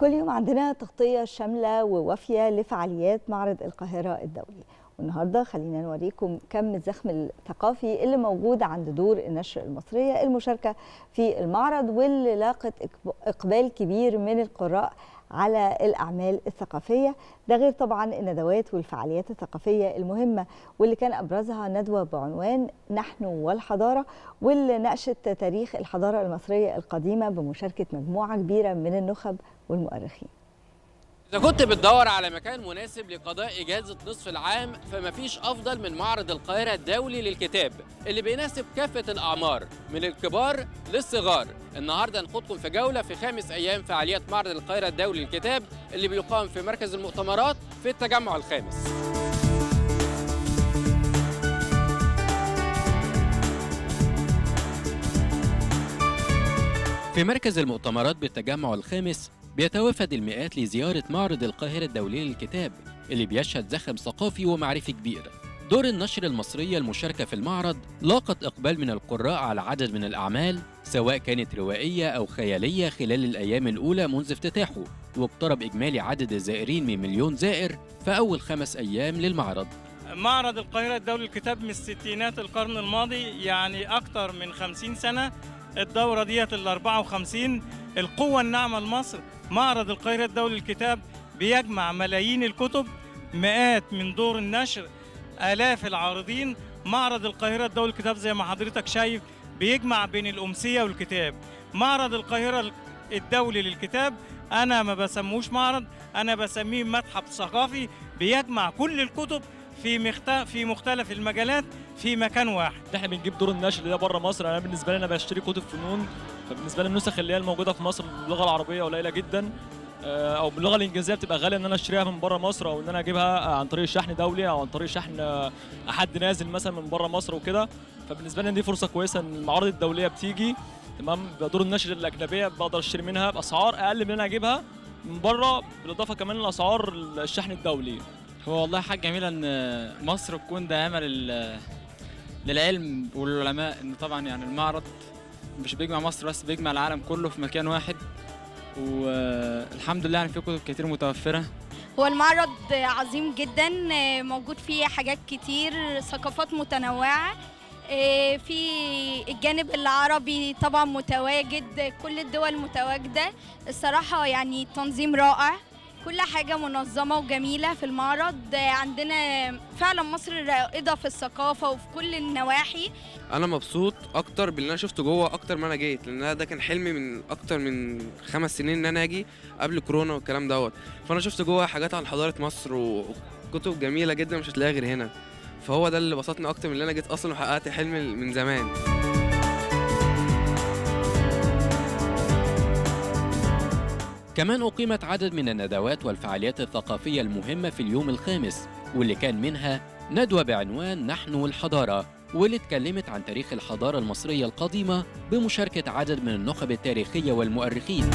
كل يوم عندنا تغطية شاملة ووافية لفعاليات معرض القاهرة الدولي. والنهاردة خلينا نوريكم كم الزخم الثقافي اللي موجود عند دور النشر المصرية المشاركة في المعرض واللي لاقت إقبال كبير من القراء على الأعمال الثقافية. ده غير طبعا الندوات والفعاليات الثقافية المهمة واللي كان أبرزها ندوة بعنوان نحن والحضارة واللي ناقشت تاريخ الحضارة المصرية القديمة بمشاركة مجموعة كبيرة من النخب والمؤرخين. إذا كنت بتدور على مكان مناسب لقضاء إجازة نصف العام فمفيش أفضل من معرض القاهرة الدولي للكتاب اللي بيناسب كافة الأعمار من الكبار للصغار. النهاردة نخوضكم في جولة في خامس أيام فعاليات معرض القاهرة الدولي للكتاب اللي بيقام في مركز المؤتمرات في التجمع الخامس. في مركز المؤتمرات بالتجمع الخامس بيتوافد المئات لزيارة معرض القاهرة الدولي للكتاب اللي بيشهد زخم ثقافي ومعرفي كبير. دور النشر المصرية المشاركة في المعرض لاقت إقبال من القراء على عدد من الأعمال سواء كانت روائية أو خيالية خلال الأيام الأولى منذ افتتاحه واقترب إجمالي عدد الزائرين من مليون زائر في أول خمس أيام للمعرض. معرض القاهرة الدولي للكتاب من الستينات القرن الماضي يعني أكثر من خمسين سنة الدورة ديت ال 54 القوة الناعمة لمصر معرض القاهرة الدولي للكتاب بيجمع ملايين الكتب مئات من دور النشر آلاف العارضين. معرض القاهرة الدولي للكتاب زي ما حضرتك شايف بيجمع بين الأمسية والكتاب. معرض القاهرة الدولي للكتاب أنا ما بسموش معرض أنا بسميه متحف ثقافي بيجمع كل الكتب في. في مختلف المجالات في مكان واحد. إحنا بنجيب دور النشر ده بره مصر. أنا بالنسبة لي أنا بشتري كتب فنون فبالنسبة لي النسخ اللي هي الموجودة في مصر باللغة العربية قليلة جدا. أو باللغة الإنجليزية بتبقى غالية إن أنا أشتريها من بره مصر أو إن أنا أجيبها عن طريق شحن دولي أو عن طريق شحن حد نازل مثلا من بره مصر وكده. فبالنسبة لي دي فرصة كويسة إن المعارض الدولية بتيجي. تمام؟ دور النشر الأجنبية بقدر أشتري منها بأسعار أقل من ان أنا أجيبها من بره بالإضافة كمان لأسعار الشحن الدولي. هو والله حاجة جميلة إن مصر تكون داعمة للعلم والعلماء إن طبعا يعني المعرض مش بيجمع مصر بس بيجمع العالم كله في مكان واحد. والحمد لله يعني في كتب كتير متوفرة. هو المعرض عظيم جدا موجود فيه حاجات كتير ثقافات متنوعة. في الجانب العربي طبعا متواجد كل الدول متواجدة. الصراحة يعني تنظيم رائع. كل حاجة منظمة وجميلة في المعرض. عندنا فعلا مصر رائدة في الثقافة وفي كل النواحي. أنا مبسوط أكتر باللي أنا شفته جوه أكتر ما أنا جيت لأن ده كان حلمي من أكتر من خمس سنين إن أنا أجي قبل كورونا والكلام دوت. فأنا شفت جوه حاجات عن حضارة مصر وكتب جميلة جدا مش هتلاقيها غير هنا. فهو ده اللي بسطني أكتر من اللي أنا جيت أصلا وحققت حلمي من زمان. كمان أقيمت عدد من الندوات والفعاليات الثقافية المهمة في اليوم الخامس واللي كان منها ندوة بعنوان نحن والحضارة واللي اتكلمت عن تاريخ الحضارة المصرية القديمة بمشاركة عدد من النخب التاريخية والمؤرخين.